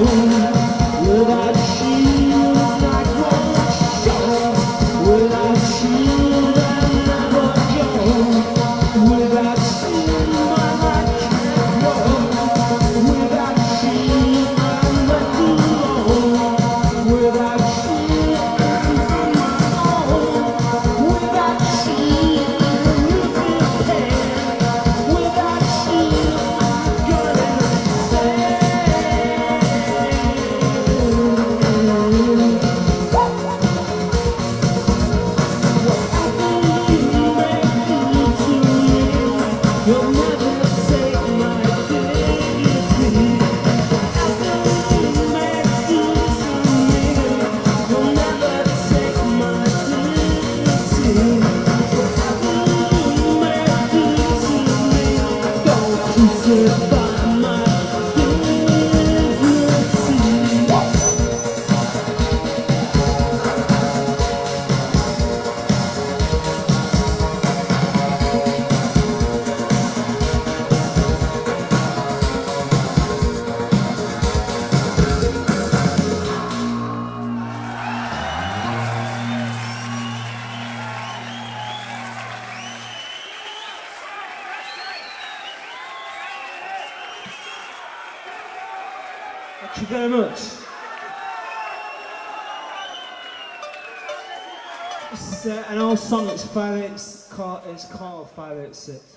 Oh. You. Thank you very much. This is uh, an old song. It's five eight. It's called, it's called five eight six.